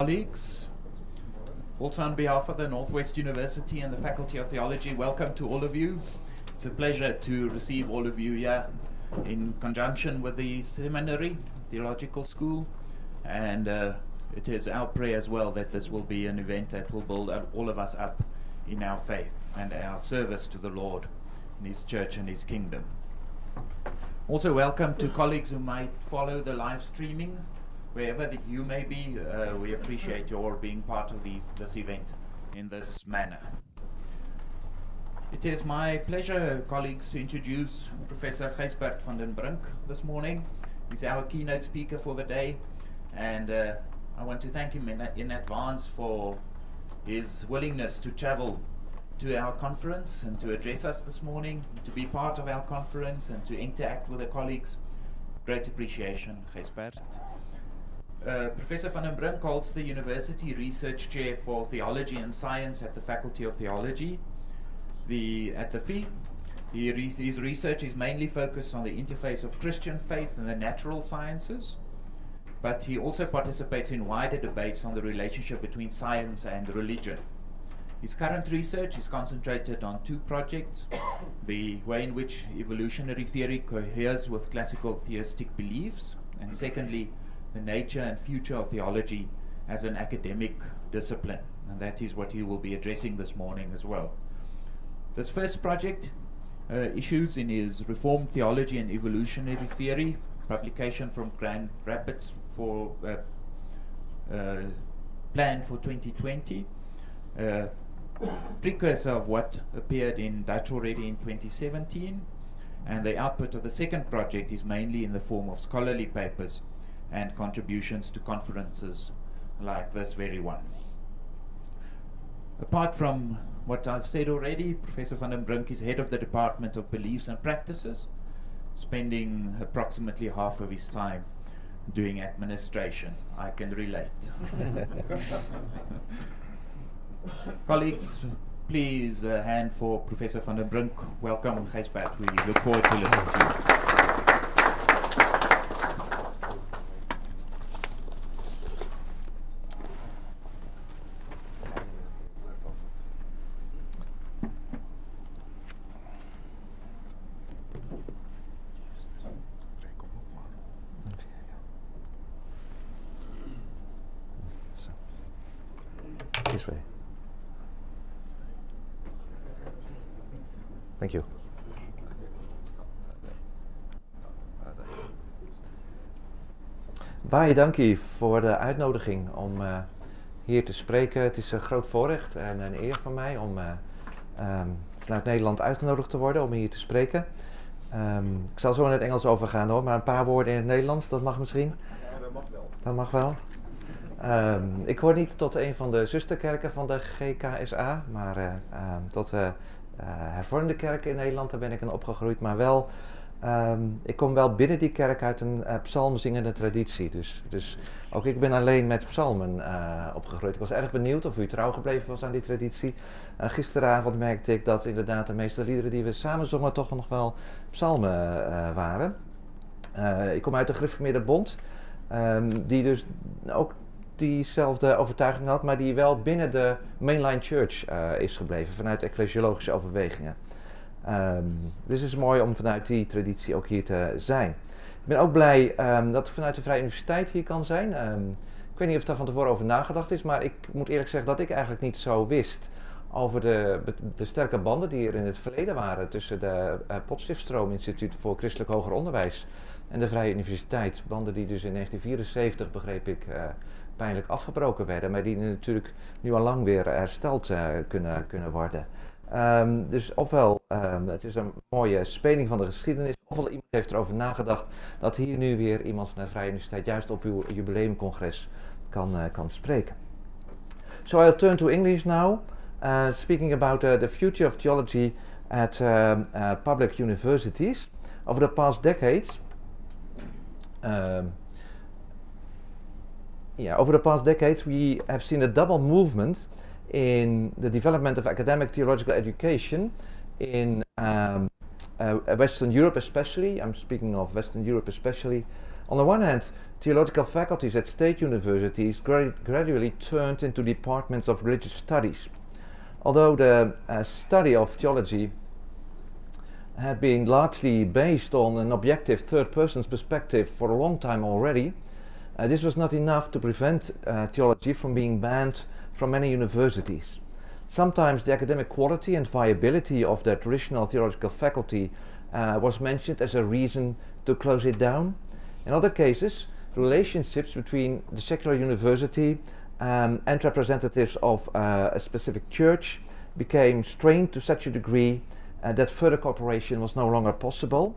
colleagues. Also on behalf of the North-West University and the Faculty of Theology, welcome to all of you. It's a pleasure to receive all of you here in conjunction with the seminary, theological school, and uh, it is our prayer as well that this will be an event that will build all of us up in our faith and our service to the Lord in His church and His kingdom. Also, welcome to colleagues who might follow the live streaming. Wherever that you may be, uh, we appreciate your being part of these, this event in this manner. It is my pleasure, colleagues, to introduce Professor Gijsbert van den Brink this morning. He's our keynote speaker for the day, and uh, I want to thank him in, in advance for his willingness to travel to our conference and to address us this morning, to be part of our conference and to interact with the colleagues. Great appreciation, Gijsbert. Uh, Professor van den Brink holds the University Research Chair for Theology and Science at the Faculty of Theology the, at the FIE. Re his research is mainly focused on the interface of Christian faith and the natural sciences, but he also participates in wider debates on the relationship between science and religion. His current research is concentrated on two projects the way in which evolutionary theory coheres with classical theistic beliefs, and secondly, the nature and future of theology as an academic discipline. And that is what he will be addressing this morning as well. This first project uh, issues in his Reformed Theology and Evolutionary Theory, publication from Grand Rapids for uh, uh, planned for 2020. Uh, precursor of what appeared in Dutch already in 2017, and the output of the second project is mainly in the form of scholarly papers and contributions to conferences like this very one. Apart from what I've said already, Professor van den Brink is head of the Department of Beliefs and Practices, spending approximately half of his time doing administration. I can relate. Colleagues, please a hand for Professor van den Brink. Welcome, Gijsbert. We look forward to listening to you. Baie dank u voor de uitnodiging om uh, hier te spreken. Het is een groot voorrecht en een eer voor mij om uh, um, vanuit Nederland uitgenodigd te worden om hier te spreken. Um, ik zal zo in het Engels overgaan hoor, maar een paar woorden in het Nederlands, dat mag misschien? Ja, dat mag wel. Dat mag wel. Um, ik hoor niet tot een van de zusterkerken van de GKSA, maar uh, tot de hervormde kerken in Nederland, daar ben ik in opgegroeid, maar wel Um, ik kom wel binnen die kerk uit een psalmzingende traditie. Dus, dus ook ik ben alleen met psalmen opgegroeid. Ik was erg benieuwd of u trouw gebleven was aan die traditie. Gisteravond merkte ik dat inderdaad de meeste liederen die we samen zongen toch nog wel psalmen waren. ik kom uit de Gereformeerde Bond, die dus ook diezelfde overtuiging had, maar die wel binnen de mainline church is gebleven vanuit ecclesiologische overwegingen. Um, dus het is mooi om vanuit die traditie ook hier te zijn. Ik ben ook blij um, dat ik vanuit de Vrije Universiteit hier kan zijn. Um, ik weet niet of daar van tevoren over nagedacht is, maar ik moet eerlijk zeggen dat ik eigenlijk niet zo wist over de, de sterke banden die er in het verleden waren tussen de uh, Instituut voor Christelijk Hoger Onderwijs en de Vrije Universiteit. Banden die dus in 1974, begreep ik, uh, pijnlijk afgebroken werden, maar die natuurlijk nu al lang weer hersteld uh, kunnen, kunnen worden. Um, dus ofwel, um, het is een mooie speling van de geschiedenis, ofwel iemand heeft erover nagedacht dat hier nu weer iemand van de Vrije Universiteit juist op uw jubileumcongres kan, uh, kan spreken. So I'll turn to English now, uh, speaking about the future of theology at public universities. Over the past decades, yeah, over the past decades we have seen a double movement in the development of academic theological education in um, uh, Western Europe, especially. I'm speaking of Western Europe, especially. On the one hand, theological faculties at state universities gra gradually turned into departments of religious studies. Although the uh, study of theology had been largely based on an objective third person's perspective for a long time already, uh, this was not enough to prevent uh, theology from being banned from many universities. Sometimes the academic quality and viability of the traditional theological faculty uh, was mentioned as a reason to close it down. In other cases, relationships between the secular university um, and representatives of uh, a specific church became strained to such a degree uh, that further cooperation was no longer possible.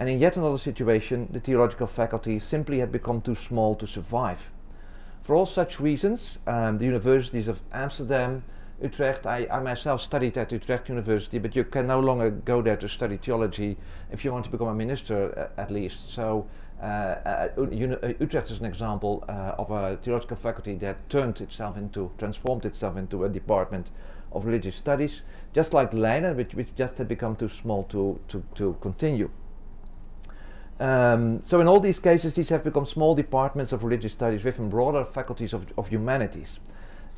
And in yet another situation, the theological faculty simply had become too small to survive. For all such reasons, um, the universities of Amsterdam, Utrecht, I, I, myself studied at Utrecht University, but you can no longer go there to study theology if you want to become a minister uh, at least. So uh, uh, uh Utrecht is an example uh, of a theological faculty that turned itself into, transformed itself into a department of religious studies, just like Leiden, which, which just had become too small to, to, to continue. Um, so in all these cases, these have become small departments of religious studies within broader faculties of, of humanities.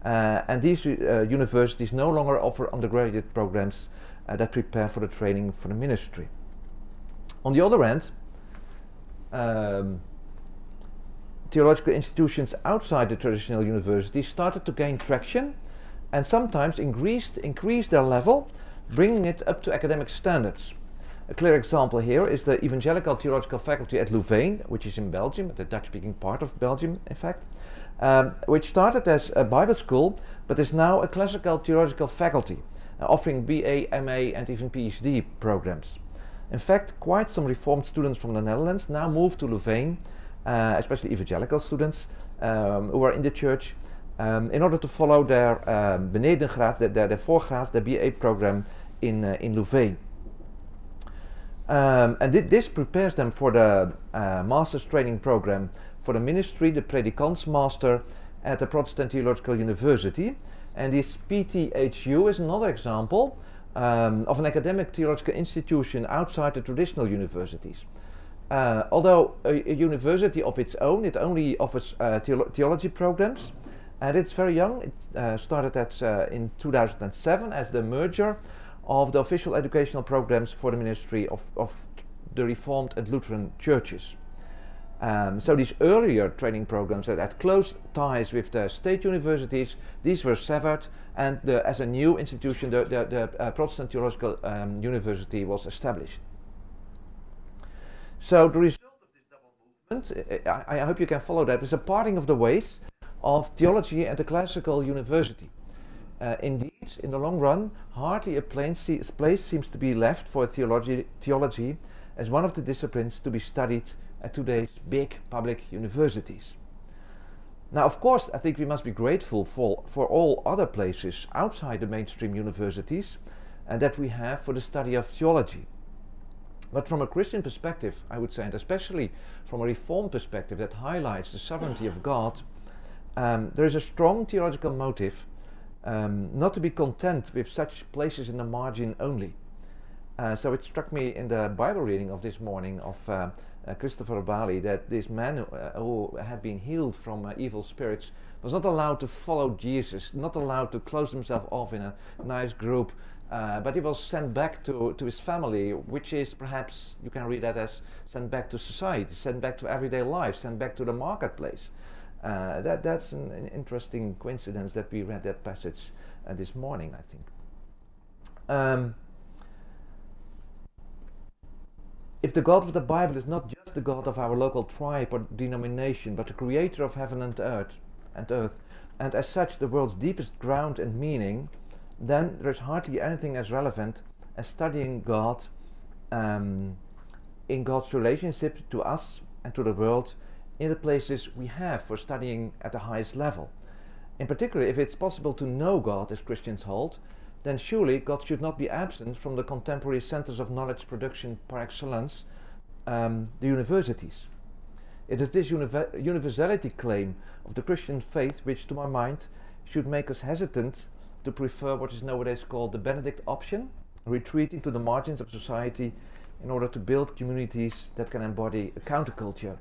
Uh, and these uh, universities no longer offer undergraduate programs uh, that prepare for the training for the ministry. On the other hand, um, theological institutions outside the traditional universities started to gain traction and sometimes increased, increased their level, bringing it up to academic standards. A clear example here is the Evangelical Theological Faculty at Louvain, which is in Belgium, the Dutch-speaking part of Belgium, in fact, um, which started as a Bible school, but is now a classical theological faculty, uh, offering BA, MA, and even PhD programs. In fact, quite some Reformed students from the Netherlands now move to Louvain, uh, especially evangelical students um, who are in the church, um, in order to follow their um, benedengraad, their, their, their voorgraad, their BA program in, uh, in Louvain. Um, and th this prepares them for the uh, master's training program for the ministry, the predikants master at the Protestant Theological University. And this PTHU is another example um, of an academic theological institution outside the traditional universities. Uh, although a, a, university of its own, it only offers uh, theolo theology programs, and it's very young. It uh, started at, uh, in 2007 as the merger of the official educational programs for the ministry of, of the Reformed and Lutheran churches. Um, so these earlier training programs that had close ties with the state universities, these were severed, and the, as a new institution, the, the, the uh, Protestant Theological um, University was established. So the result of this double movement, I, I hope you can follow that, is a parting of the ways of theology and the classical university. Uh, indeed, in the long run, hardly a place seems to be left for theology, theology as one of the disciplines to be studied at today's big public universities. Now, of course, I think we must be grateful for, for all other places outside the mainstream universities and that we have for the study of theology. But from a Christian perspective, I would say, and especially from a Reformed perspective that highlights the sovereignty of God, um, there is a strong theological motive um, not to be content with such places in the margin only. Uh, so it struck me in the Bible reading of this morning of uh, uh, Christopher Bali that this man who, uh, who had been healed from uh, evil spirits was not allowed to follow Jesus, not allowed to close himself off in a nice group, uh, but he was sent back to, to his family, which is perhaps, you can read that as sent back to society, sent back to everyday life, sent back to the marketplace. Uh, that, that's an, an, interesting coincidence that we read that passage uh, this morning, I think. Um, if the God of the Bible is not just the God of our local tribe or denomination, but the creator of heaven and earth, and earth, and as such the world's deepest ground and meaning, then there is hardly anything as relevant as studying God um, in God's relationship to us and to the world in the places we have for studying at the highest level. In particular, if it's possible to know God as Christians hold, then surely God should not be absent from the contemporary centers of knowledge production par excellence, um, the universities. It is this universality claim of the Christian faith which, to my mind, should make us hesitant to prefer what is nowadays called the Benedict option, retreating to the margins of society in order to build communities that can embody a counterculture.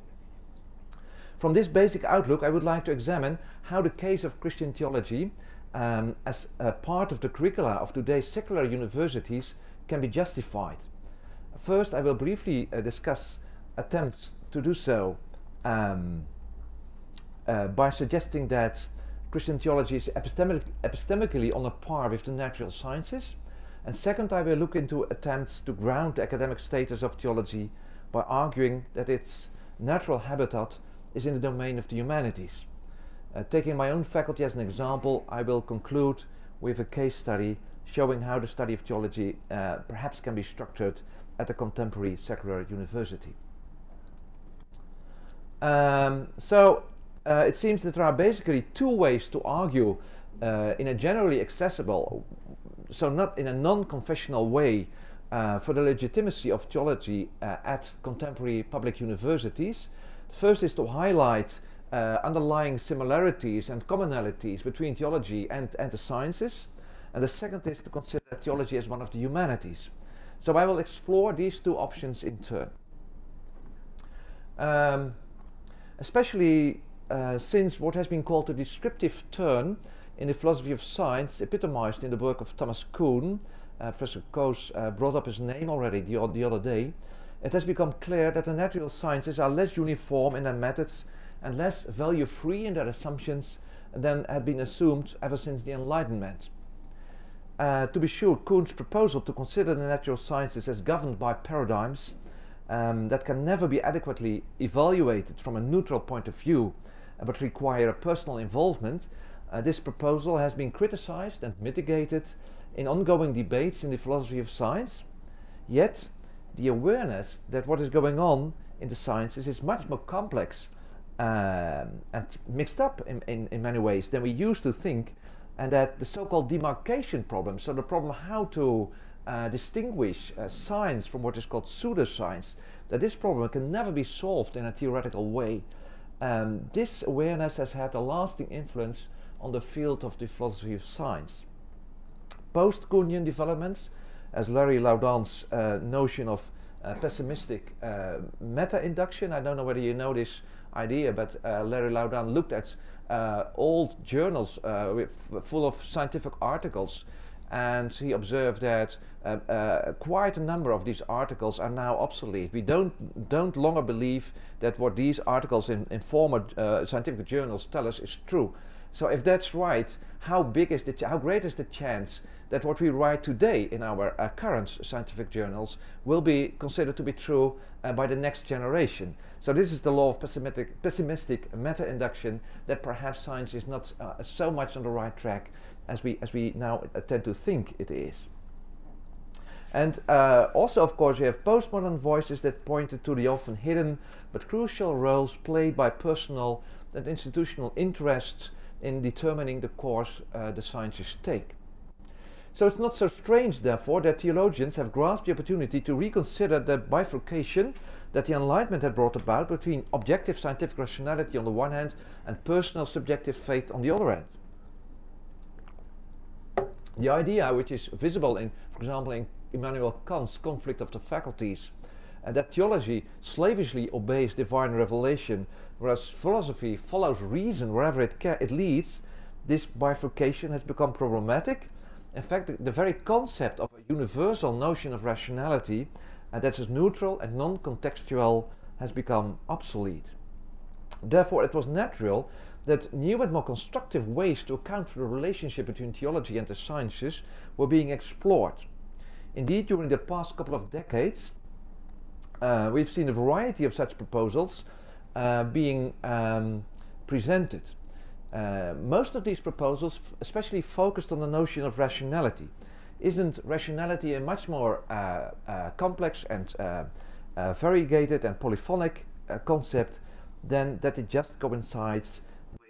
From this basic outlook, I would like to examine how the case of Christian theology um, as a part of the curricula of today's secular universities can be justified. First, I will briefly uh, discuss attempts to do so um, uh, by suggesting that Christian theology is epistemic epistemically on a par with the natural sciences. And second, I will look into attempts to ground the academic status of theology by arguing that its natural habitat is in the domain of the humanities. Uh, taking my own faculty as an example, I will conclude with a case study showing how the study of theology uh, perhaps can be structured at a contemporary secular university. Um, so uh, it seems that there are basically two ways to argue uh, in a generally accessible, so not in a non-confessional way, uh, for the legitimacy of theology uh, at contemporary public universities. First is to highlight uh, underlying similarities and commonalities between theology and, and the sciences. And the second is to consider theology as one of the humanities. So I will explore these two options in turn. Um, especially uh, since what has been called a descriptive turn in the philosophy of science, epitomized in the work of Thomas Kuhn, uh, Professor Coase uh, brought up his name already the, the other day, it has become clear that the natural sciences are less uniform in their methods and less value free in their assumptions than had been assumed ever since the Enlightenment. Uh, to be sure, Kuhn's proposal to consider the natural sciences as governed by paradigms um, that can never be adequately evaluated from a neutral point of view uh, but require a personal involvement, uh, this proposal has been criticized and mitigated in ongoing debates in the philosophy of science. Yet, the awareness that what is going on in the sciences is much more complex um, and mixed up in, in, in many ways than we used to think, and that the so-called demarcation problem, so the problem how to uh, distinguish uh, science from what is called pseudoscience, that this problem can never be solved in a theoretical way. Um, this awareness has had a lasting influence on the field of the philosophy of science. Post-Kuhnian developments, as Larry Laudan's uh, notion of uh, pessimistic uh, meta-induction, I don't know whether you know this idea, but uh, Larry Laudan looked at uh, old journals uh, with, full of scientific articles and he observed that quite a number of these articles are now obsolete. We don't don't longer believe that what these articles in, in former scientific journals tell us is true. So if that's right, how big is the how great is the chance that what we write today in our uh, current scientific journals will be considered to be true uh, by the next generation. So this is the law of pessimistic, pessimistic meta-induction that perhaps science is not uh, so much on the right track as we, as we now tend to think it is. And uh, also, of course, we have postmodern voices that pointed to the often hidden but crucial roles played by personal and institutional interests in determining the course uh, the sciences take. So it's not so strange, therefore, that theologians have grasped the opportunity to reconsider the bifurcation that the Enlightenment had brought about between objective scientific rationality on the one hand and personal subjective faith on the other hand. The idea, which is visible in, for example, in Immanuel Kant's Conflict of the Faculties, and that theology slavishly obeys divine revelation, whereas philosophy follows reason wherever it, it leads, this bifurcation has become problematic in fact, the, the very concept of a universal notion of rationality uh, that is neutral and non-contextual has become obsolete. Therefore, it was natural that new and more constructive ways to account for the relationship between theology and the sciences were being explored. Indeed, during the past couple of decades, uh, we've seen a variety of such proposals uh, being um, presented. Uh, most of these proposals, especially focused on the notion of rationality. Isn't rationality a much more uh, uh, complex and uh, uh, variegated and polyphonic uh, concept than that it just coincides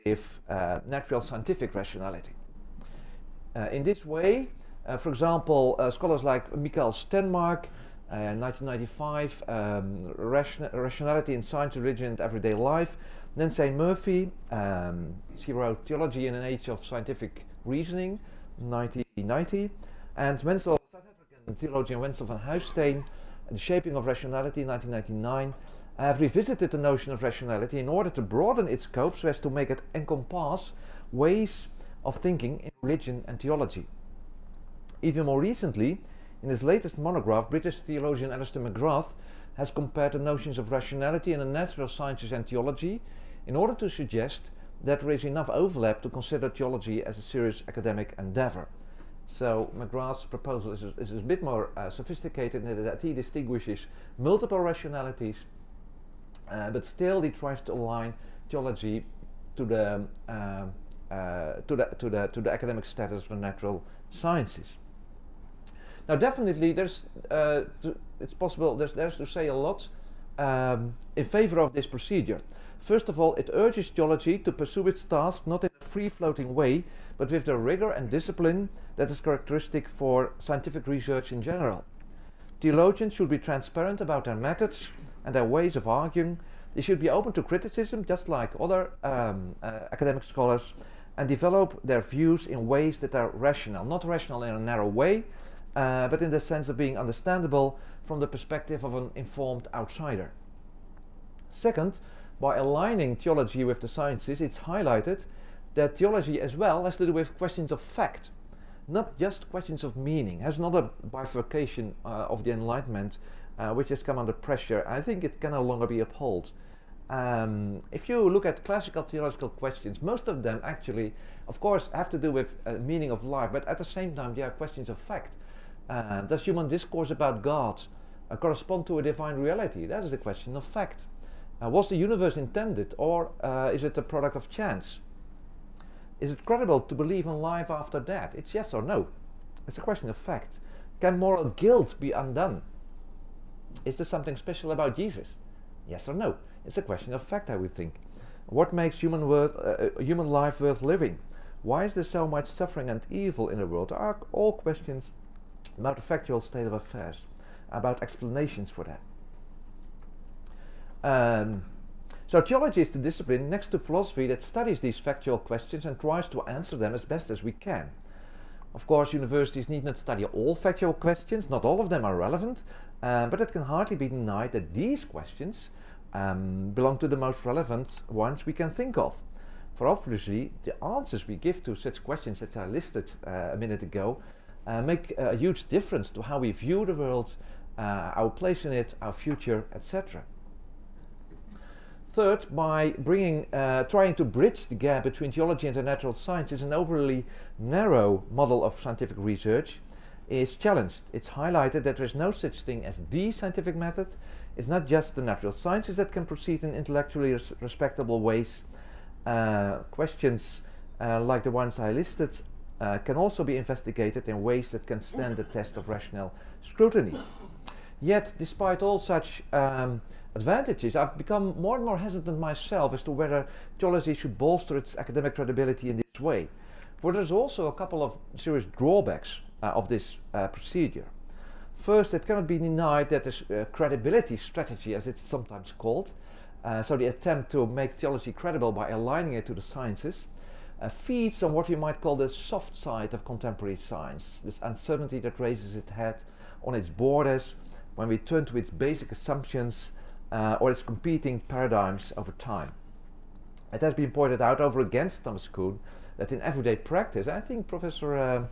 with natural scientific rationality? in this way, for example, scholars like Mikael Stenmark, 1995, um, ration Rationality in Science, Religion and Everyday Life, Nancey Murphy, um, she wrote Theology in an Age of Scientific Reasoning, 1990, and Wentzel, South African theologian Wentzel van Huyssteen, The Shaping of Rationality, 1999, I have revisited the notion of rationality in order to broaden its scope so as to make it encompass ways of thinking in religion and theology. Even more recently, in his latest monograph, British theologian Alister McGrath has compared the notions of rationality in the natural sciences and theology in order to suggest that there is enough overlap to consider theology as a serious academic endeavor. So McGrath's proposal is a, is a bit more uh, sophisticated in that he distinguishes multiple rationalities, uh, but still he tries to align theology to the, um, uh, to the, to the, to the academic status of the natural sciences. Now, definitely, there's uh, it's possible there's, there's to say a lot um, in favor of this procedure. First of all, it urges theology to pursue its task not in a free-floating way, but with the rigor and discipline that is characteristic for scientific research in general. Theologians should be transparent about their methods and their ways of arguing. They should be open to criticism, just like other um, uh, academic scholars, and develop their views in ways that are rational, not rational in a narrow way, uh, but in the sense of being understandable from the perspective of an informed outsider. Second, by aligning theology with the sciences, it's highlighted that theology as well has to do with questions of fact, not just questions of meaning. Has another bifurcation uh, of the Enlightenment uh, which has come under pressure. I think it can no longer be upheld. Um, if you look at classical theological questions, most of them actually, of course, have to do with uh, meaning of life, but at the same time, they are questions of fact. Uh, does human discourse about God uh, correspond to a divine reality? That is a question of fact. Uh, was the universe intended, or uh, is it a product of chance? Is it credible to believe in life after death? It's yes or no. It's a question of fact. Can moral guilt be undone? Is there something special about Jesus? Yes or no? It's a question of fact, I would think. What makes human, worth, uh, uh human life worth living? Why is there so much suffering and evil in the world? Are all questions about the factual state of affairs, about explanations for that. Um, so theology is the discipline next to philosophy that studies these factual questions and tries to answer them as best as we can. Of course, universities need not study all factual questions, not all of them are relevant, um, but it can hardly be denied that these questions um, belong to the most relevant ones we can think of. For obviously, the answers we give to such questions that I listed uh, a minute ago uh, make a huge difference to how we view the world, uh, our place in it, our future, etc. Third, by bringing, uh, trying to bridge the gap between theology and the natural sciences, an overly narrow model of scientific research is challenged. It's highlighted that there is no such thing as the scientific method. It's not just the natural sciences that can proceed in intellectually res respectable ways. Uh, questions uh, like the ones I listed uh, can also be investigated in ways that can stand the test of rational scrutiny. Yet, despite all such um, advantages, I've become more and more hesitant myself as to whether theology should bolster its academic credibility in this way. For there's also a couple of serious drawbacks uh, of this uh, procedure. First, it cannot be denied that this uh, credibility strategy, as it's sometimes called, uh, so the attempt to make theology credible by aligning it to the sciences, uh, feeds on what we might call the soft side of contemporary science, this uncertainty that raises its head on its borders when we turn to its basic assumptions uh, or its competing paradigms over time. It has been pointed out over against Thomas Kuhn that in everyday practice, I think Professor uh,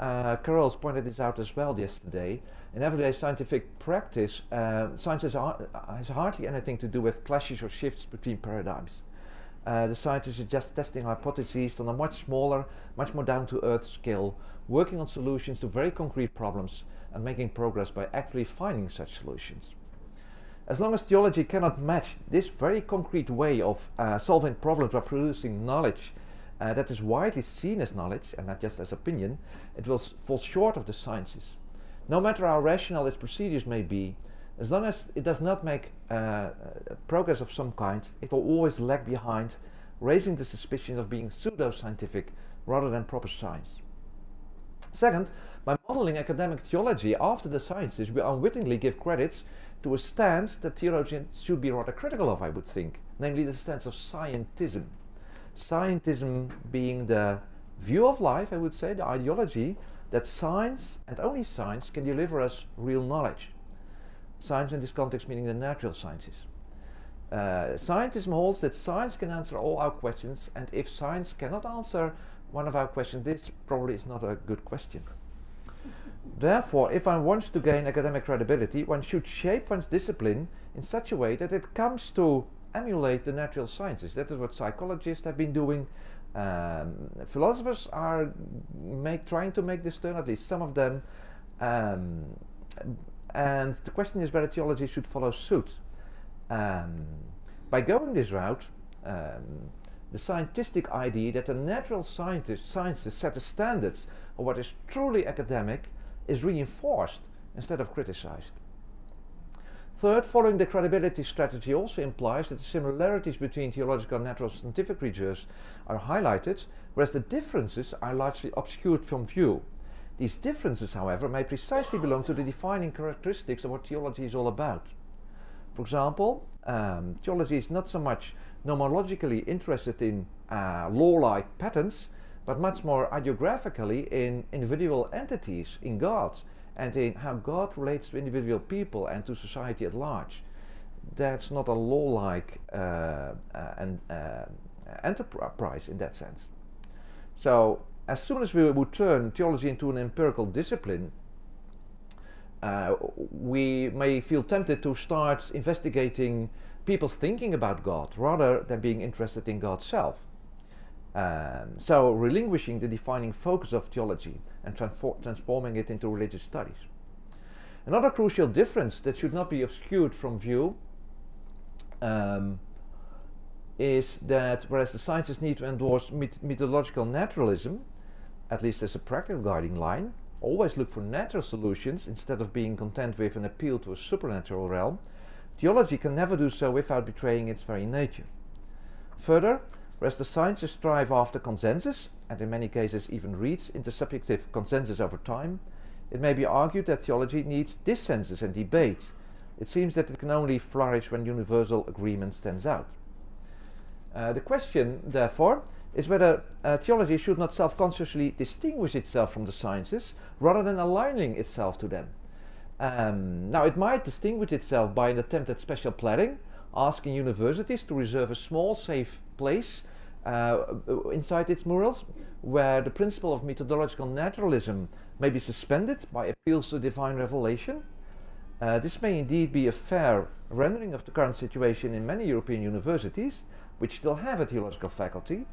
uh, Carroll's pointed this out as well yesterday, in everyday scientific practice, uh, science has, has hardly anything to do with clashes or shifts between paradigms. Uh, the scientists are just testing hypotheses on a much smaller, much more down-to-earth scale, working on solutions to very concrete problems and making progress by actually finding such solutions. As long as theology cannot match this very concrete way of uh, solving problems by producing knowledge uh, that is widely seen as knowledge and not just as opinion, it will fall short of the sciences. No matter how rational its procedures may be, as long as it does not make uh, uh, progress of some kind, it will always lag behind, raising the suspicion of being pseudo-scientific rather than proper science. Second, by modeling academic theology after the sciences, we unwittingly give credits to a stance that theologians should be rather critical of, I would think, namely the stance of scientism. Scientism being the view of life, I would say, the ideology that science and only science can deliver us real knowledge. Science in this context meaning the natural sciences. Uh, scientism holds that science can answer all our questions, and if science cannot answer one of our questions, this probably is not a good question. Therefore, if one wants to gain academic credibility, one should shape one's discipline in such a way that it comes to emulate the natural sciences. That is what psychologists have been doing. Um, philosophers are make, trying to make this turn, at least some of them. Um, and the question is whether theology should follow suit. Um, by going this route, um, the scientific idea that the natural scientists, sciences set the standards of what is truly academic is reinforced instead of criticized. Third, following the credibility strategy also implies that the similarities between theological and natural scientific research are highlighted, whereas the differences are largely obscured from view. These differences, however, may precisely belong to the defining characteristics of what theology is all about. For example, um, theology is not so much nomologically interested in uh, law-like patterns, but much more ideographically in individual entities, in God, and in how God relates to individual people and to society at large. That's not a law-like uh, uh, uh, enterprise in that sense. So as soon as we would turn theology into an empirical discipline, uh, we may feel tempted to start investigating people's thinking about God rather than being interested in God's self. Um, so relinquishing the defining focus of theology and transfor transforming it into religious studies. Another crucial difference that should not be obscured from view um, is that whereas the sciences need to endorse met methodological naturalism, at least as a practical guiding line, always look for natural solutions instead of being content with an appeal to a supernatural realm, theology can never do so without betraying its very nature. Further, Whereas the sciences strive after consensus, and in many cases even reach intersubjective consensus over time, it may be argued that theology needs dissensus and debate. It seems that it can only flourish when universal agreement stands out. Uh, the question, therefore, is whether uh, theology should not self-consciously distinguish itself from the sciences rather than aligning itself to them. Um, now, it might distinguish itself by an attempt at special planning, asking universities to reserve a small, safe place inside its murals where the principle of methodological naturalism may be suspended by appeals to divine revelation. Uh, this may indeed be a fair rendering of the current situation in many European universities, which still have a theological faculty,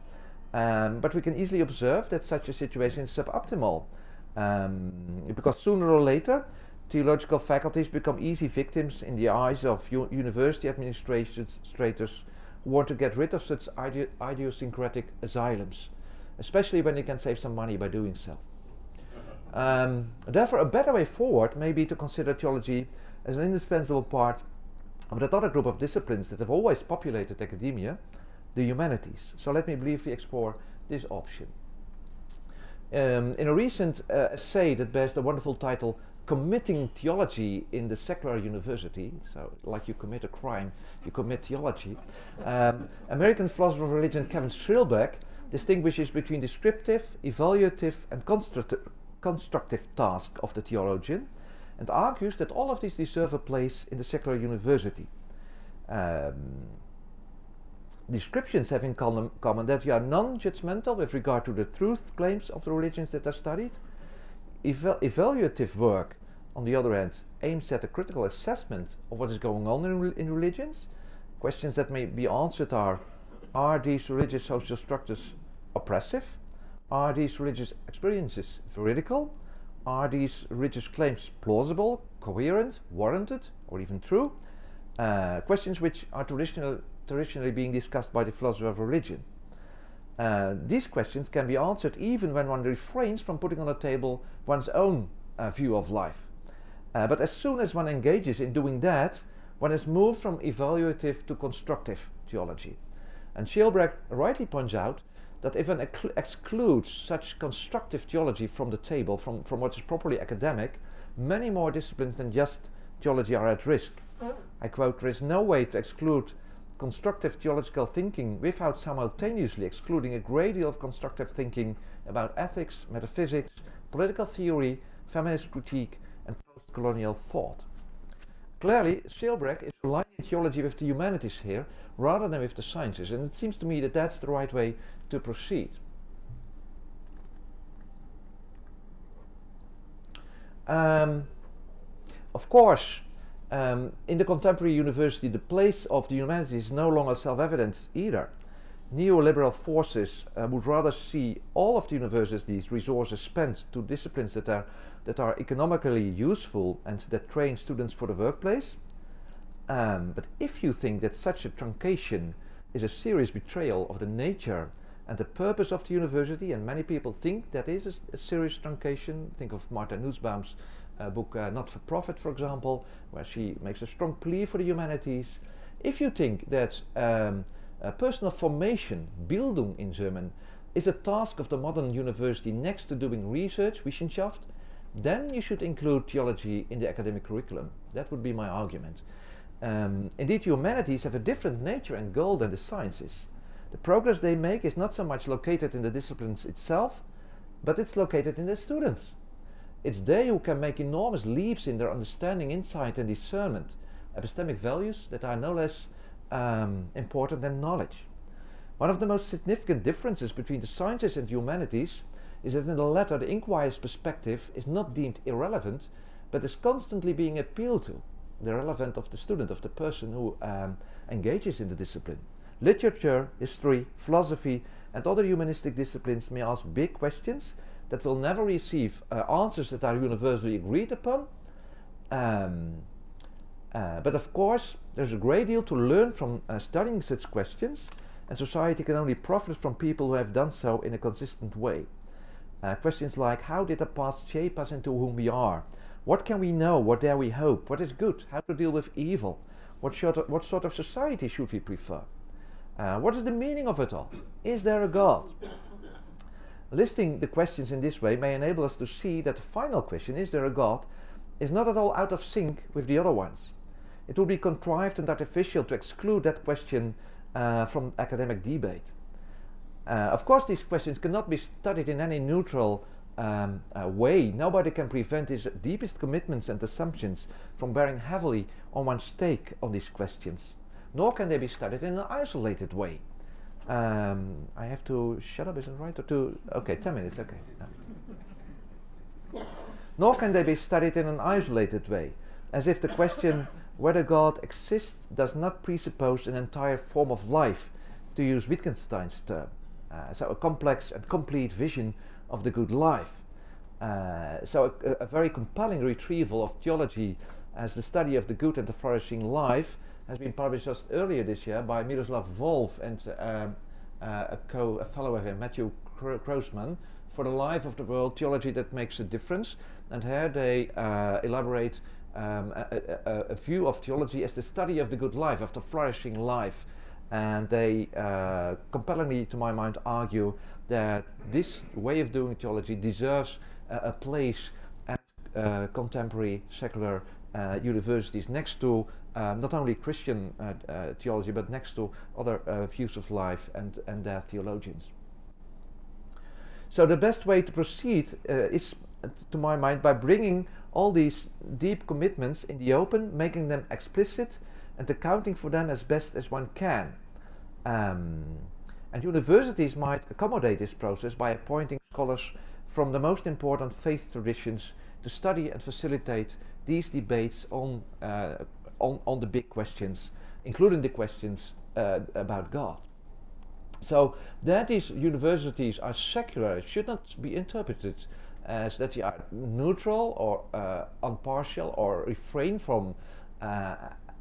um, but we can easily observe that such a situation is suboptimal, um, because sooner or later theological faculties become easy victims in the eyes of university administrators want to get rid of such ide idiosyncratic asylums, especially when they can save some money by doing so. Um, therefore, a better way forward may be to consider theology as an indispensable part of that other group of disciplines that have always populated academia, the humanities. So let me briefly explore this option. Um, in a recent uh, essay that bears the wonderful title committing theology in the secular university, so like you commit a crime, you commit theology. Um, American philosopher of religion Kevin Schilbrack distinguishes between descriptive, evaluative, and constructive, constructive task of the theologian, and argues that all of these deserve a place in the secular university. Um, descriptions have in common that you are non-judgmental with regard to the truth claims of the religions that are studied. Eval evaluative work on the other hand, aims at a critical assessment of what is going on in, in religions. Questions that may be answered are Are these religious social structures oppressive? Are these religious experiences veridical? Are these religious claims plausible, coherent, warranted, or even true? Uh, questions which are traditional, traditionally being discussed by the philosopher of religion. Uh, these questions can be answered even when one refrains from putting on the table one's own uh, view of life. Uh, but as soon as one engages in doing that, one has moved from evaluative to constructive theology. And Schilbrack rightly points out that if one excludes such constructive theology from the table, from, from what is properly academic, many more disciplines than just theology are at risk. I quote, there is no way to exclude constructive theological thinking without simultaneously excluding a great deal of constructive thinking about ethics, metaphysics, political theory, feminist critique, colonial thought. Clearly, Schilbrack is aligning theology with the humanities here rather than with the sciences, and it seems to me that that's the right way to proceed. Um, of course, um, in the contemporary university, the place of the humanities is no longer self-evident either. Neoliberal forces uh, would rather see all of the university's resources spent to disciplines that are, that are economically useful and that train students for the workplace. Um, but if you think that such a truncation is a serious betrayal of the nature and the purpose of the university, and many people think that is a, a serious truncation, think of Martha Nussbaum's uh, book uh, Not for Profit, for example, where she makes a strong plea for the humanities. If you think that um, uh, personal formation, Bildung in German, is a task of the modern university next to doing research, Wissenschaft, then you should include theology in the academic curriculum. That would be my argument. Um, indeed, humanities have a different nature and goal than the sciences. The progress they make is not so much located in the disciplines itself, but it's located in the students. It's they who can make enormous leaps in their understanding, insight, and discernment, epistemic values that are no less um, important than knowledge. One of the most significant differences between the sciences and humanities is that in the latter the inquirer's perspective is not deemed irrelevant, but is constantly being appealed to, the relevant of the student, of the person who um, engages in the discipline. Literature, history, philosophy, and other humanistic disciplines may ask big questions that will never receive uh, answers that are universally agreed upon. Um, uh, but of course, there's a great deal to learn from uh, studying such questions, and society can only profit from people who have done so in a consistent way. Uh, questions like how did the past shape us into whom we are? What can we know? What dare we hope? What is good? How to deal with evil? What, sort of, what sort of society should we prefer? Uh, what is the meaning of it all? Is there a God? Listing the questions in this way may enable us to see that the final question, is there a God, is not at all out of sync with the other ones. It would be contrived and artificial to exclude that question uh, from academic debate. Uh, of course, these questions cannot be studied in any neutral um, uh, way. Nobody can prevent his deepest commitments and assumptions from bearing heavily on one's take on these questions nor can they be studied in an isolated way. Um, I have to shut up, isn't right? Or to okay, ten minutes, okay. No. Nor can they be studied in an isolated way, as if the question whether God exists does not presuppose an entire form of life, to use Wittgenstein's term. Uh, so a complex and complete vision of the good life. Uh, so a, a, very compelling retrieval of theology as the study of the good and the flourishing life has been published just earlier this year by Miroslav Volf and um, uh, a, co, a fellow of him, Matthew Croasmun, for the life of the world, theology that makes a difference. And here they uh, elaborate um, a, a, a, view of theology as the study of the good life, of the flourishing life. And they uh, compellingly, to my mind, argue that this way of doing theology deserves a place at uh, contemporary secular uh, universities next to um, not only Christian uh, uh, theology, but next to other views of life and, and their theologians. So the best way to proceed is, to my mind, by bringing all these deep commitments in the open, making them explicit, and accounting for them as best as one can. Um, and universities might accommodate this process by appointing scholars from the most important faith traditions to study and facilitate these debates on uh, on, on the big questions, including the questions uh, about God. So that is universities are secular, should not be interpreted as that they are neutral or uh, impartial or refrain from uh,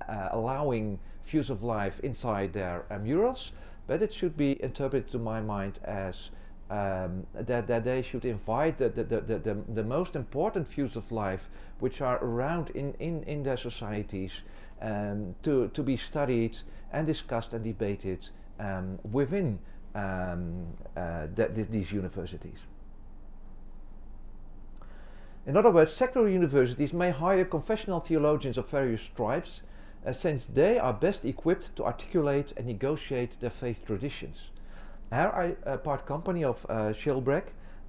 uh, allowing views of life inside their uh, murals, but it should be interpreted to my mind as um, that, that they should invite the, the, the, the, the most important views of life which are around in, in, in their societies um, to, to be studied and discussed and debated um, within um, uh, th these universities. In other words, secular universities may hire confessional theologians of various stripes uh, since they are best equipped to articulate and negotiate their faith traditions. Here I uh, part company of uh,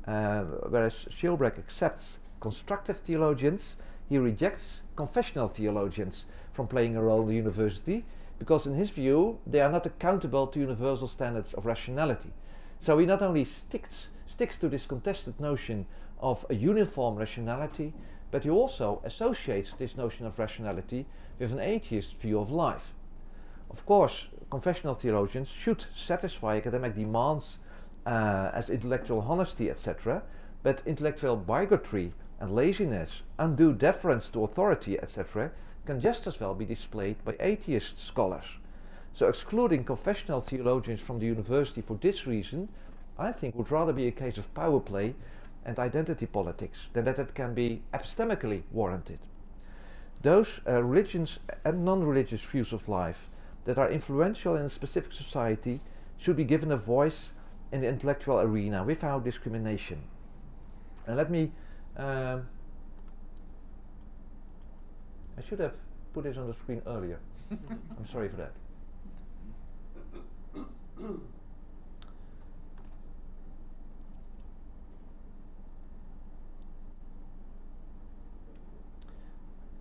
uh, whereas Schilbrack accepts constructive theologians, he rejects confessional theologians from playing a role in the university because, in his view, they are not accountable to universal standards of rationality. So he not only sticks, sticks to this contested notion of a uniform rationality, but he also associates this notion of rationality with an atheist view of life. Of course, confessional theologians should satisfy academic demands uh, as intellectual honesty, etc., but intellectual bigotry and laziness, undue deference to authority, etc., can just as well be displayed by atheist scholars. So excluding confessional theologians from the university for this reason, I think would rather be a case of power play and identity politics than that it can be epistemically warranted. Those uh, religions and non-religious views of life that are influential in a specific society should be given a voice in the intellectual arena without discrimination. And let me, um, I should have put this on the screen earlier. I'm sorry for that.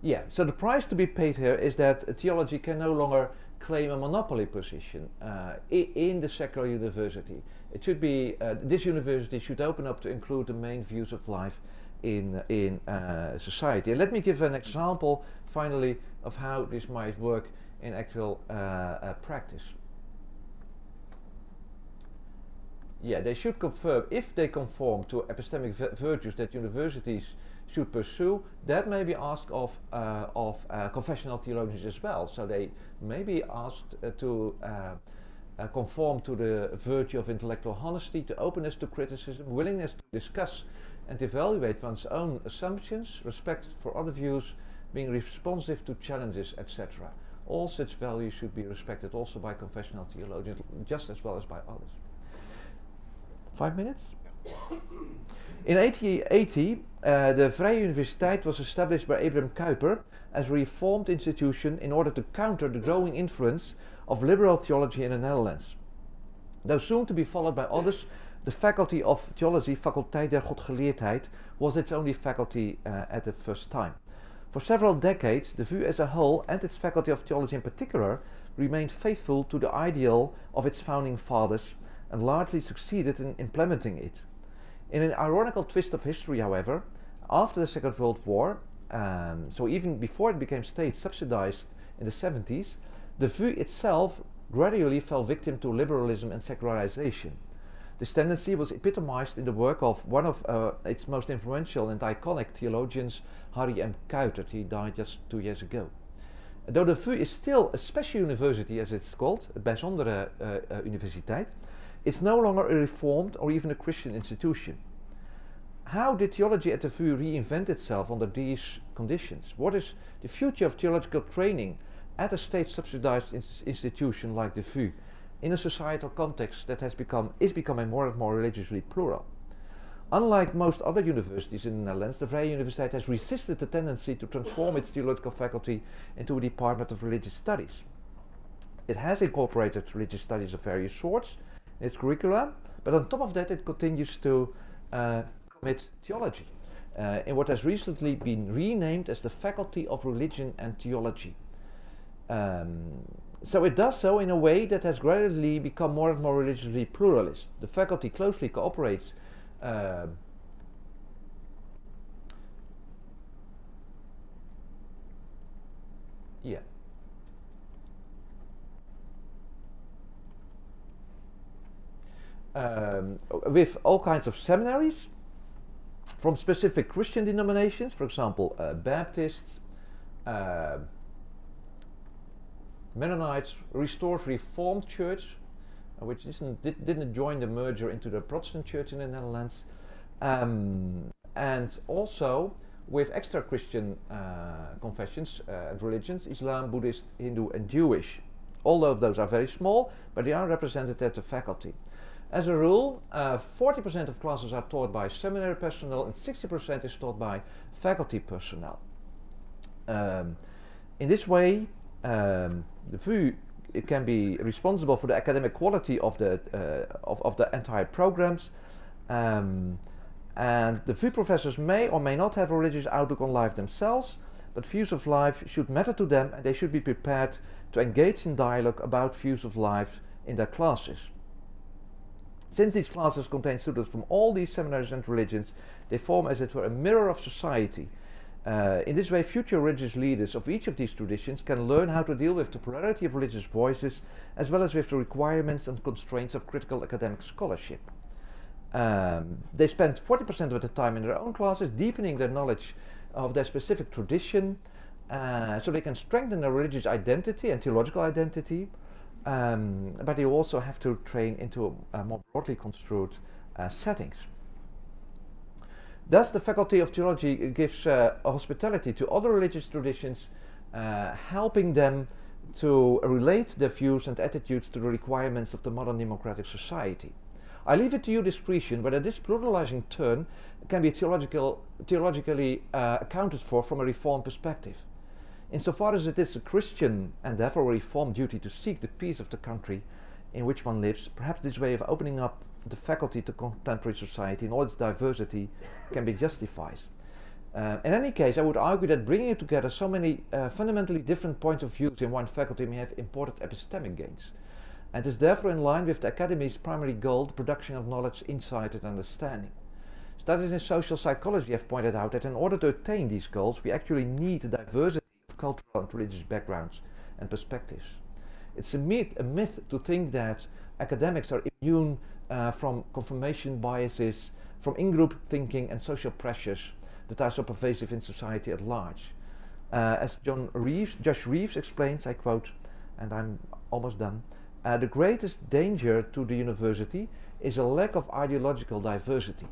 Yeah, so the price to be paid here is that theology can no longer claim a monopoly position uh, in the secular university. It should be, uh, this university should open up to include the main views of life in, in uh, society. And let me give an example, finally, of how this might work in actual uh, uh, practice. Yeah, they should confirm, if they conform to epistemic virtues that universities should pursue, that may be asked of, uh, of uh, confessional theologians as well. So they may be asked uh, to uh, uh, conform to the virtue of intellectual honesty, to openness to criticism, willingness to discuss and evaluate one's own assumptions, respect for other views, being responsive to challenges, etc. All such values should be respected also by confessional theologians, just as well as by others. Five minutes? In 1880, uh, the Vrije Universiteit was established by Abraham Kuyper as a reformed institution in order to counter the growing influence of liberal theology in the Netherlands. Though soon to be followed by others, the faculty of theology, Faculteit der Godgeleerdheid, was its only faculty uh, at the first time. For several decades, the VU as a whole and its faculty of theology in particular remained faithful to the ideal of its founding fathers and largely succeeded in implementing it. In an ironical twist of history, however, after the Second World War, um, so even before it became state subsidized in the 70s, the VU itself gradually fell victim to liberalism and secularization. This tendency was epitomized in the work of one of uh, its most influential and iconic theologians, Harry M. Kuitert. He died just two years ago. Though the VU is still a special university, as it's called, a bijzondere uh, uh, universiteit, it's no longer a reformed or even a Christian institution. How did theology at the VU reinvent itself under these conditions? What is the future of theological training at a state-subsidized ins institution like the VU in a societal context that has become, is becoming more and more religiously plural? Unlike most other universities in the Netherlands, the Vrije Universiteit has resisted the tendency to transform its theological faculty into a department of religious studies. It has incorporated religious studies of various sorts, its curricula, but on top of that, it continues to uh, commit theology uh, in what has recently been renamed as the Faculty of Religion and Theology. Um, so it does so in a way that has gradually become more and more religiously pluralist. The faculty closely cooperates uh, yeah. Um, with all kinds of seminaries from specific Christian denominations, for example, uh, Baptists, uh, Mennonites, Restored Reformed Church, uh, which did, not join the merger into the Protestant Church in the Netherlands, um, and also with extra Christian uh, confessions uh, and religions, Islam, Buddhist, Hindu, and Jewish. All of those are very small, but they are represented at the faculty. As a rule, 40% uh, of classes are taught by seminary personnel and 60% is taught by faculty personnel. Um, in this way, um, the VU can be responsible for the academic quality of the uh, of, of the entire programs, um, And the VU professors may or may not have a religious outlook on life themselves, but views of life should matter to them and they should be prepared to engage in dialogue about views of life in their classes. Since these classes contain students from all these seminaries and religions, they form as it were a mirror of society. Uh, in this way, future religious leaders of each of these traditions can learn how to deal with the plurality of religious voices as well as with the requirements and constraints of critical academic scholarship. Um, they spend 40% of the time in their own classes deepening their knowledge of their specific tradition uh, so they can strengthen their religious identity and theological identity, um, but you also have to train into a, more broadly construed uh, settings. Thus, the Faculty of Theology gives uh, hospitality to other religious traditions, uh, helping them to relate their views and attitudes to the requirements of the modern democratic society. I leave it to your discretion whether this pluralizing turn can be theological, theologically uh, accounted for from a reform perspective. Insofar as it is a Christian and therefore a reform duty to seek the peace of the country in which one lives, perhaps this way of opening up the faculty to contemporary society in all its diversity can be justified. Uh, in any case, I would argue that bringing together so many uh, fundamentally different points of views in one faculty may have important epistemic gains and is therefore in line with the Academy's primary goal, the production of knowledge, insight and understanding. Studies in social psychology have pointed out that in order to attain these goals, we actually need diversity cultural and religious backgrounds and perspectives. It's a myth, a myth to think that academics are immune uh, from confirmation biases, from in-group thinking and social pressures that are so pervasive in society at large. Uh, as John Reeves, Josh Reeves explains, I quote, and I'm almost done, uh, the greatest danger to the university is a lack of ideological diversity.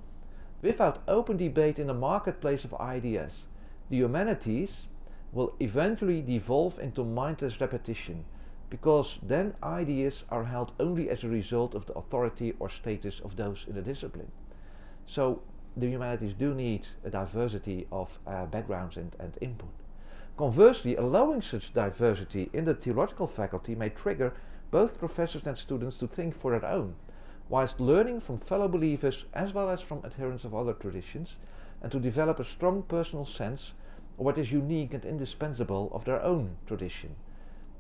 Without open debate in the marketplace of ideas, the humanities will eventually devolve into mindless repetition, because then ideas are held only as a result of the authority or status of those in the discipline. So the humanities do need a diversity of uh, backgrounds and, and input. Conversely, allowing such diversity in the theological faculty may trigger both professors and students to think for their own, whilst learning from fellow believers as well as from adherents of other traditions, and to develop a strong personal sense of what is unique and indispensable of their own tradition.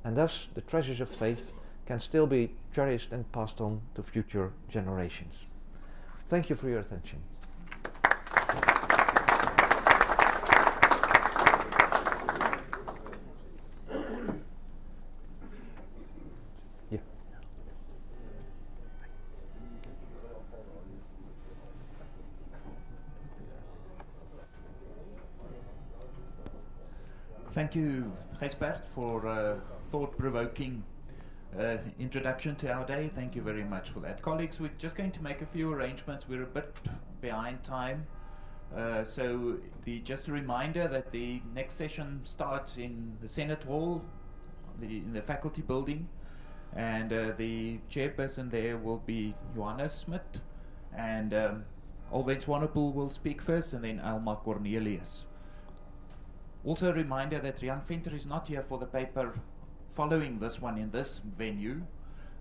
And thus the treasures of faith can still be cherished and passed on to future generations. Thank you for your attention. Thank you, Gijsbert, for uh, thought-provoking uh, introduction to our day. Thank you very much for that. Colleagues, we're just going to make a few arrangements. We're a bit behind time. Uh, so the, just a reminder that the next session starts in the Senate Hall, the, in the faculty building, and uh, the chairperson there will be Johannes Smith, and um, Alwyn Swanepoel will speak first, and then Alma Cornelius. Also a reminder that Rian Venter is not here for the paper following this one in this venue.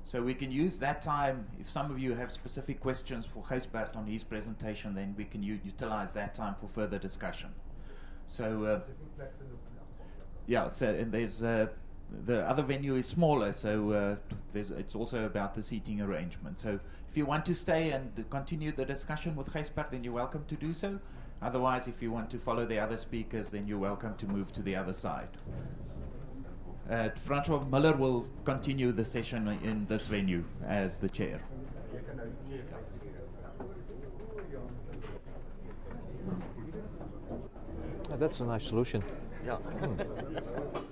So we can use that time, if some of you have specific questions for Gijsbert on his presentation, then we can utilize that time for further discussion. So, uh, yeah, so and there's, uh, the other venue is smaller, so uh, it's also about the seating arrangement. So if you want to stay and continue the discussion with Gijsbert, then you're welcome to do so. Otherwise, if you want to follow the other speakers, then you're welcome to move to the other side. Uh, Francois Muller will continue the session in this venue as the chair. Oh, that's a nice solution. Yeah. Hmm.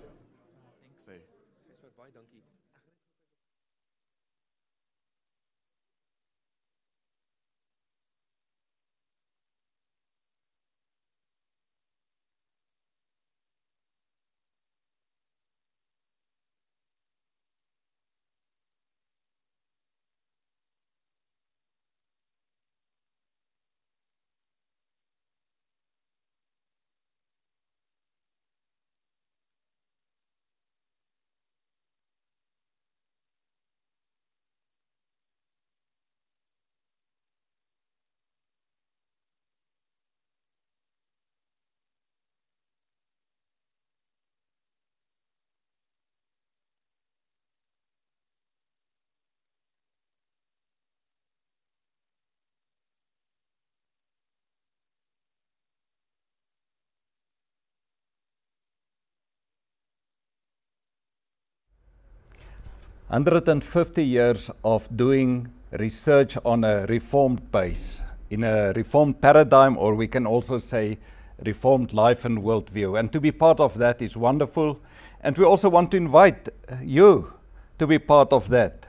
150 years of doing research on a reformed base, in a reformed paradigm, or we can also say reformed life and worldview. And to be part of that is wonderful. And we also want to invite you to be part of that.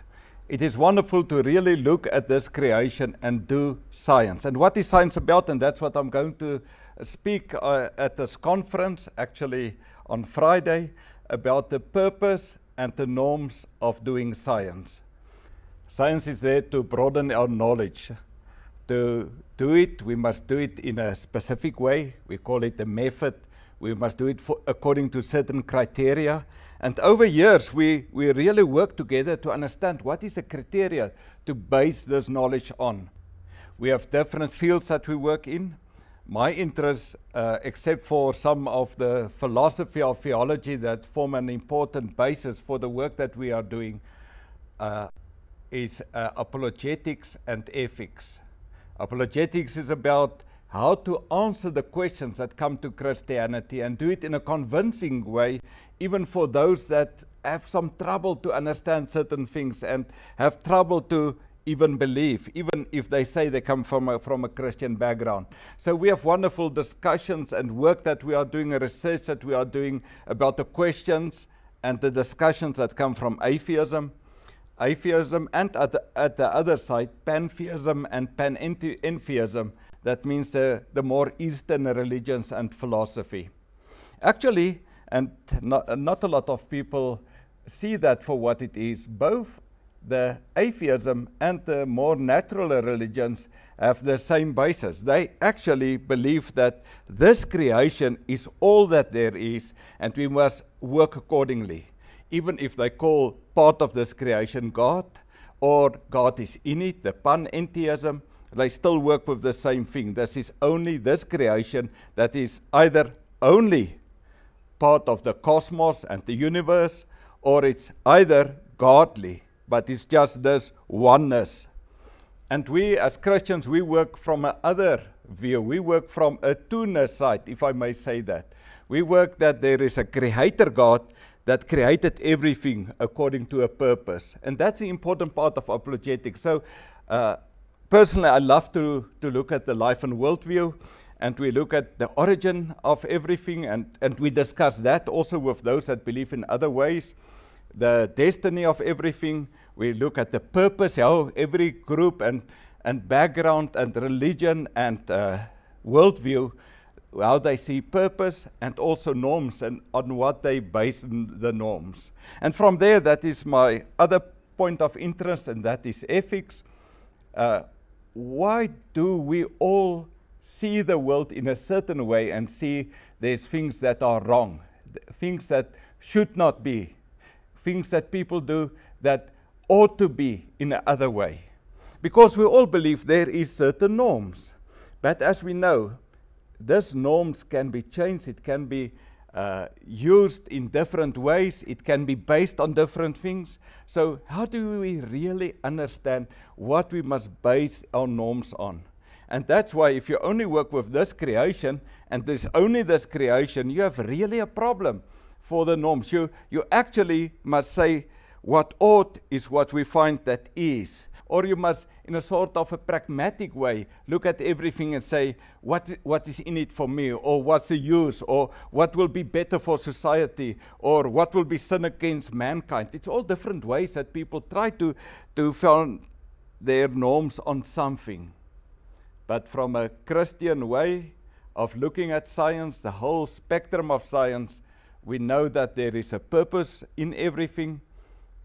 It is wonderful to really look at this creation and do science. And what is science about? And that's what I'm going to speak uh, at this conference, actually on Friday, about the purpose and the norms of doing science. Science is there to broaden our knowledge. To do it, we must do it in a specific way. We call it a method. We must do it according to certain criteria. And over years, we, we really work together to understand what is the criteria to base this knowledge on. We have different fields that we work in. My interests, uh, except for some of the philosophy of theology that form an important basis for the work that we are doing, uh, is uh, apologetics and ethics. Apologetics is about how to answer the questions that come to Christianity and do it in a convincing way, even for those that have some trouble to understand certain things and have trouble to even believe, even if they say they come from a, from a Christian background. So we have wonderful discussions and work that we are doing, research that we are doing about the questions and the discussions that come from atheism, atheism, and at the, at the other side, pantheism and panentheism that means the, the more Eastern religions and philosophy. Actually, and not, not a lot of people see that for what it is, both the atheism and the more natural religions have the same basis. They actually believe that this creation is all that there is and we must work accordingly. Even if they call part of this creation God or God is in it, the panentheism, they still work with the same thing. This is only this creation that is either only part of the cosmos and the universe, or it's either godly, but it's just this oneness. And we as Christians, we work from another view. We work from a two-ness side, if I may say that. We work that there is a creator God that created everything according to a purpose. And that's the important part of apologetics. So uh, personally, I love to, to look at the life and worldview, and we look at the origin of everything, and, and we discuss that also with those that believe in other ways. The destiny of everything, we look at the purpose, how every group and, and background and religion and uh, worldview, how they see purpose and also norms and on what they base the norms. And from there, that is my other point of interest, and that is ethics. Uh, why do we all see the world in a certain way and see there's things that are wrong, things that should not be, things that people do that ought to be in another way? Because we all believe there is certain norms. But as we know, these norms can be changed, it can be uh, used in different ways. It can be based on different things. So, how do we really understand what we must base our norms on? And that's why, if you only work with this creation and there's only this creation, you have really a problem for the norms. You, you actually must say, what ought is what we find that is or you must, in a sort of a pragmatic way, look at everything and say, what, what is in it for me, or what's the use, or what will be better for society, or what will be sin against mankind. It's all different ways that people try to, to found their norms on something. But from a Christian way of looking at science, the whole spectrum of science, we know that there is a purpose in everything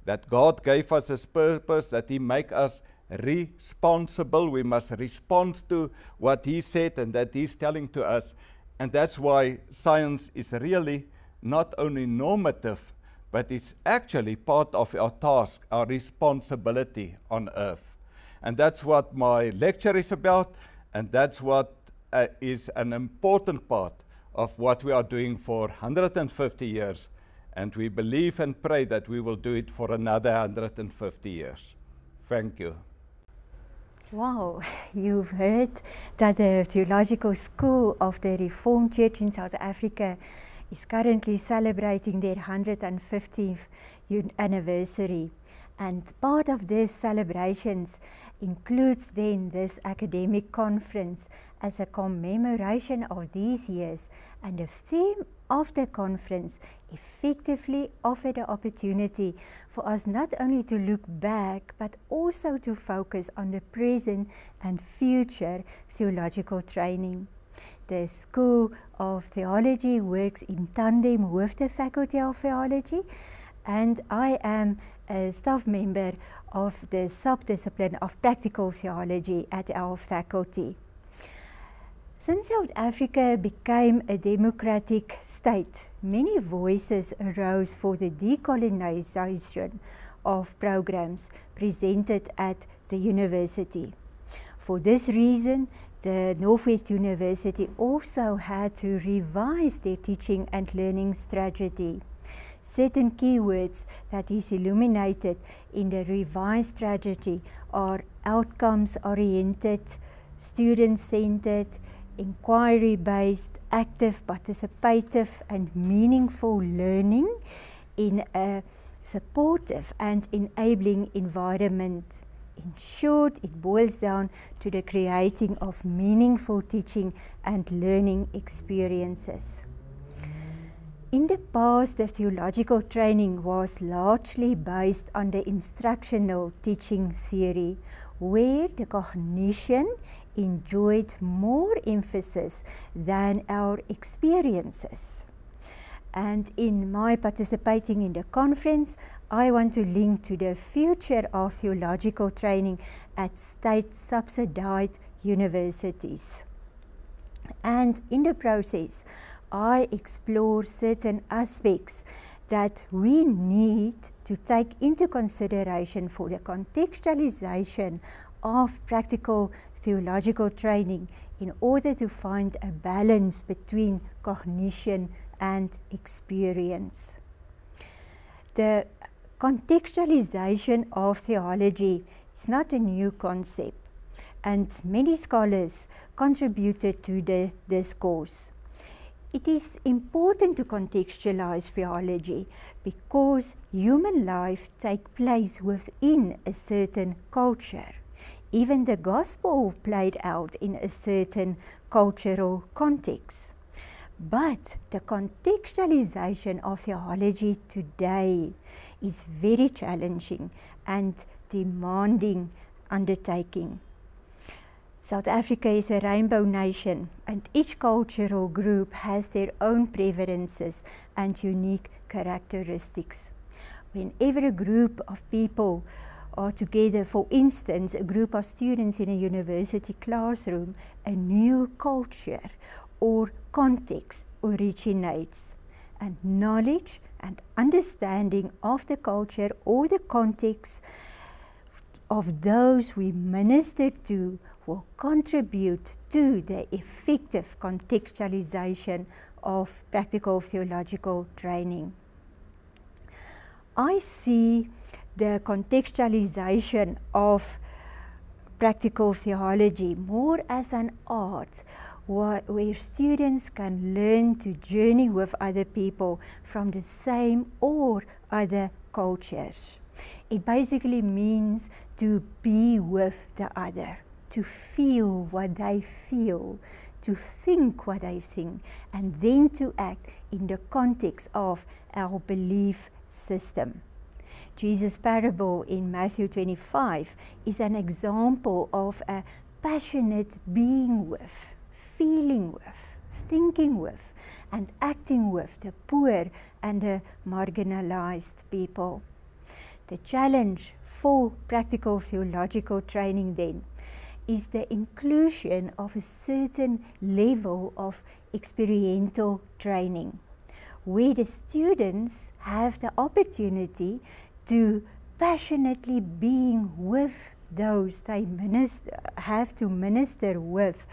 that God gave us His purpose, that He make us responsible. We must respond to what He said and that He's telling to us. And that's why science is really not only normative, but it's actually part of our task, our responsibility on earth. And that's what my lecture is about, and that's what uh, is an important part of what we are doing for 150 years and we believe and pray that we will do it for another 150 years. Thank you. Wow, you've heard that the Theological School of the Reformed Church in South Africa is currently celebrating their 150th anniversary. And part of these celebrations includes then this academic conference as a commemoration of these years. And the theme of the conference effectively offered the opportunity for us not only to look back, but also to focus on the present and future theological training. The School of Theology works in tandem with the Faculty of Theology, and I am a staff member of the subdiscipline of practical theology at our faculty. Since South Africa became a democratic state, many voices arose for the decolonization of programs presented at the university. For this reason, the North-West University also had to revise their teaching and learning strategy certain keywords that is illuminated in the revised strategy are outcomes oriented, student centered, inquiry based, active, participative, and meaningful learning in a supportive and enabling environment. In short, it boils down to the creating of meaningful teaching and learning experiences. In the past, the theological training was largely based on the instructional teaching theory, where the cognition enjoyed more emphasis than our experiences. And in my participating in the conference, I want to link to the future of theological training at state subsidized universities. And in the process, I explore certain aspects that we need to take into consideration for the contextualization of practical theological training in order to find a balance between cognition and experience. The contextualization of theology is not a new concept, and many scholars contributed to the discourse. It is important to contextualize theology because human life takes place within a certain culture. Even the gospel played out in a certain cultural context. But the contextualization of theology today is very challenging and demanding undertaking. South Africa is a rainbow nation, and each cultural group has their own preferences and unique characteristics. Whenever a group of people are together, for instance, a group of students in a university classroom, a new culture or context originates, and knowledge and understanding of the culture or the context of those we minister to will contribute to the effective contextualization of practical theological training. I see the contextualization of practical theology more as an art where, students can learn to journey with other people from the same or other cultures. It basically means to be with the other to feel what they feel, to think what they think, and then to act in the context of our belief system. Jesus' parable in Matthew 25 is an example of a passionate being with, feeling with, thinking with, and acting with the poor and the marginalized people. The challenge for practical theological training then is the inclusion of a certain level of experiential training, where the students have the opportunity to passionately being with those they minister, have to minister with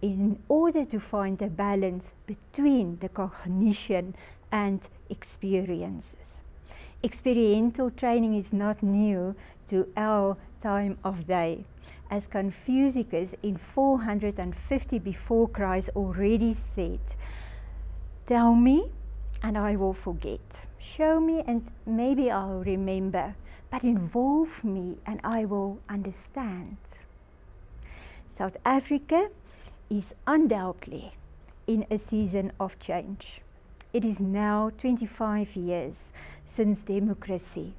in order to find a balance between the cognition and experiences. Experiential training is not new to our time of day as Confucius in 450 before Christ already said, Tell me and I will forget. Show me and maybe I'll remember. but involve me and I will understand. South Africa is undoubtedly in a season of change. It is now 25 years since democracy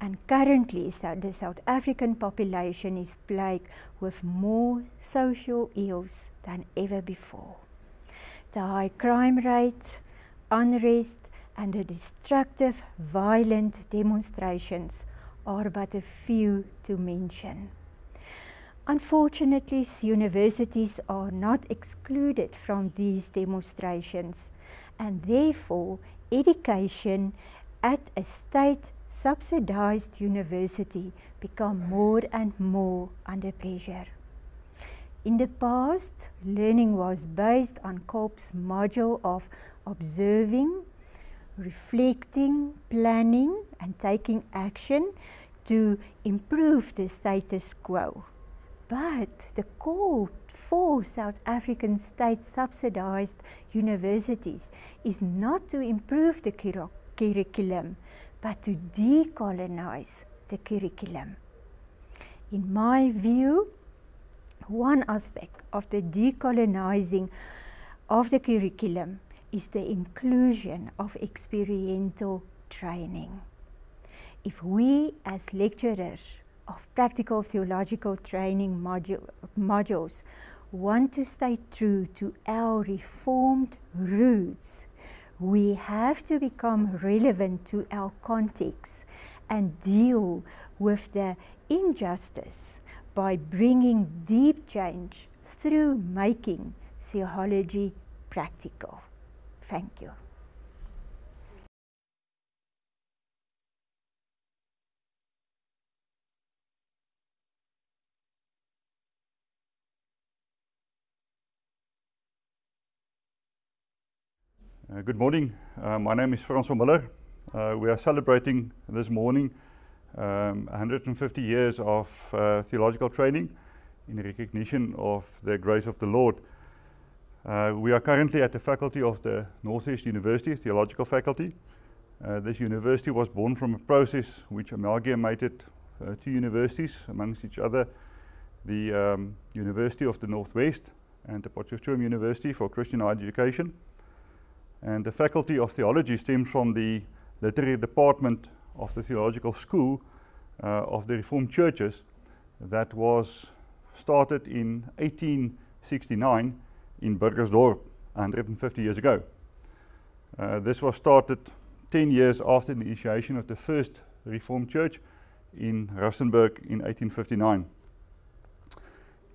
and currently so the South African population is plagued with more social ills than ever before. The high crime rate, unrest and the destructive violent demonstrations are but a few to mention. Unfortunately, universities are not excluded from these demonstrations and therefore education at a state subsidized university become more and more under pressure. In the past, learning was based on Kolb's module of observing, reflecting, planning and taking action to improve the status quo. But the call for South African state subsidized universities is not to improve the curriculum, but to decolonize the curriculum. In my view, one aspect of the decolonizing of the curriculum is the inclusion of experiential training. If we as lecturers of practical theological training modu modules want to stay true to our reformed roots, we have to become relevant to our context and deal with the injustice by bringing deep change through making theology practical. Thank you. Uh, good morning. Uh, my name is Francois Miller. Uh, we are celebrating this morning um, 150 years of uh, theological training in recognition of the grace of the Lord. Uh, we are currently at the faculty of the Northeast University, Theological Faculty. Uh, this university was born from a process which amalgamated two universities amongst each other, the um, University of the Northwest and the Potchefstroom University for Christian Education. And the Faculty of Theology stems from the literary department of the Theological School uh, of the Reformed Churches that was started in 1869 in Burgersdorp, 150 years ago. Uh, this was started 10 years after the initiation of the first Reformed Church in Rustenburg in 1859.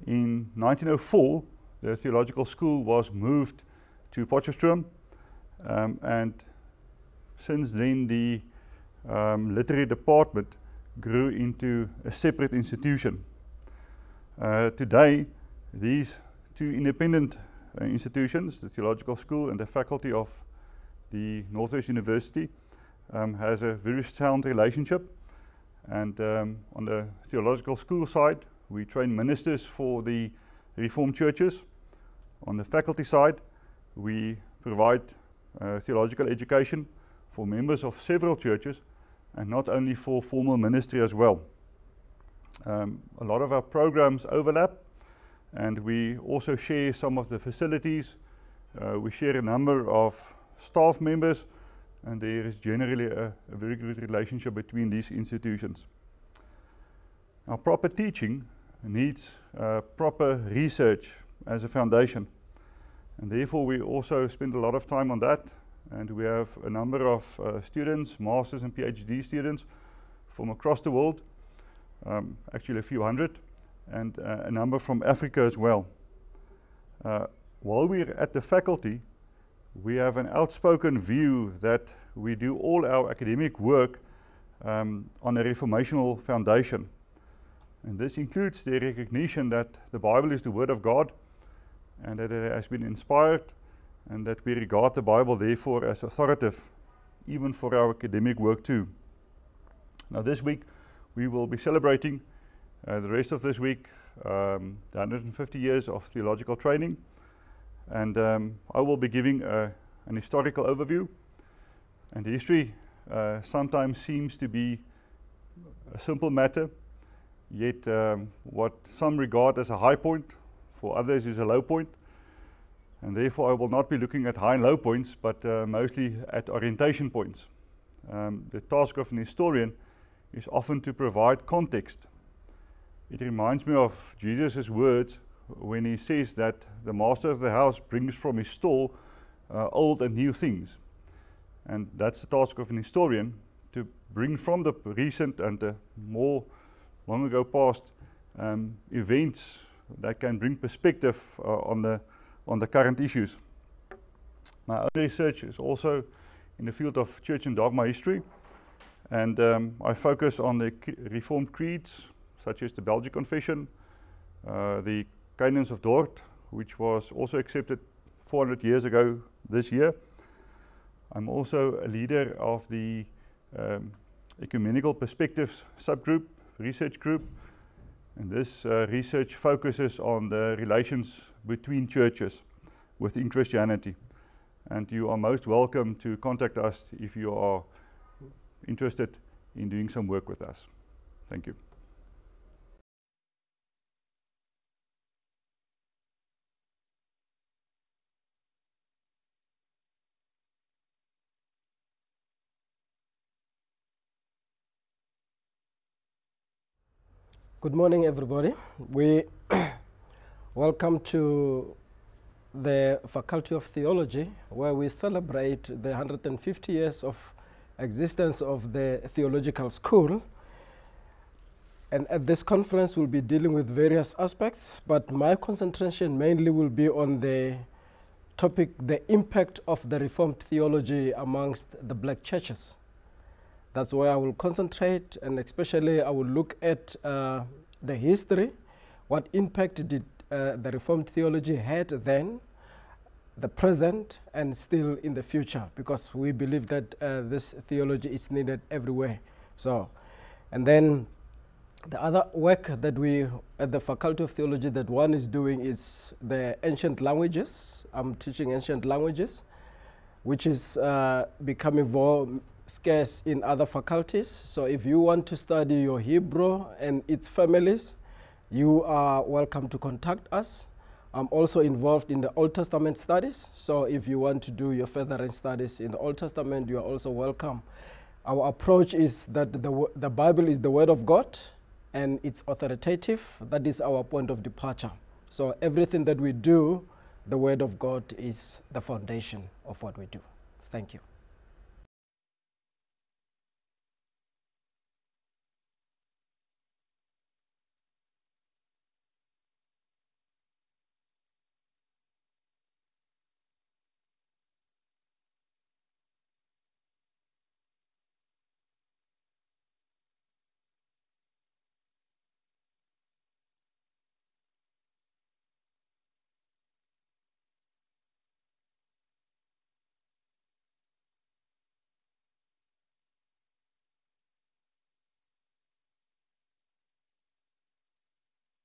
In 1904, the theological school was moved to Potchefstroom um, and since then, the um, literary department grew into a separate institution. Uh, today, these two independent institutions, the Theological School and the Faculty of the North-West University, um, has a very sound relationship. And um, on the Theological School side, we train ministers for the Reformed churches. On the faculty side, we provide uh, theological education for members of several churches and not only for formal ministry as well. Um, a lot of our programs overlap and we also share some of the facilities. Uh, we share a number of staff members and there is generally a, a very good relationship between these institutions. Now proper teaching needs uh, proper research as a foundation. And therefore, we also spend a lot of time on that. And we have a number of uh, students, masters and PhD students from across the world, um, actually a few hundred, and uh, a number from Africa as well. Uh, while we're at the faculty, we have an outspoken view that we do all our academic work um, on a reformational foundation. And this includes the recognition that the Bible is the Word of God and that it has been inspired and that we regard the Bible therefore as authoritative even for our academic work too. Now this week we will be celebrating uh, the rest of this week um, the 150 years of theological training and um, I will be giving a, an historical overview and history uh, sometimes seems to be a simple matter, yet um, what some regard as a high point, for others is a low point. And therefore, I will not be looking at high and low points, but uh, mostly at orientation points. Um, the task of an historian is often to provide context. It reminds me of Jesus' words when he says that the master of the house brings from his store uh, old and new things. And that's the task of an historian to bring from the recent and the more long ago past um, events that can bring perspective uh, on, the, on the current issues. My own research is also in the field of church and dogma history, and um, I focus on the Reformed creeds, such as the Belgic Confession, uh, the Canons of Dort, which was also accepted 400 years ago this year. I'm also a leader of the um, Ecumenical Perspectives subgroup, research group, and this uh, research focuses on the relations between churches within Christianity. And you are most welcome to contact us if you are interested in doing some work with us. Thank you. Good morning, everybody. We welcome to the Faculty of Theology, where we celebrate the 150 years of existence of the theological school. And at this conference, we'll be dealing with various aspects, but my concentration mainly will be on the topic the impact of the Reformed theology amongst the black churches. That's where I will concentrate, and especially I will look at uh, the history, what impact did uh, the Reformed theology had then, the present, and still in the future, because we believe that uh, this theology is needed everywhere. So, and then the other work that we at the Faculty of Theology that one is doing is the ancient languages. I'm teaching ancient languages, which is uh, becoming more scarce in other faculties. So if you want to study your Hebrew and its families, you are welcome to contact us. I'm also involved in the Old Testament studies. So if you want to do your furthering studies in the Old Testament, you are also welcome. Our approach is that the, the Bible is the Word of God and it's authoritative. That is our point of departure. So everything that we do, the Word of God is the foundation of what we do. Thank you.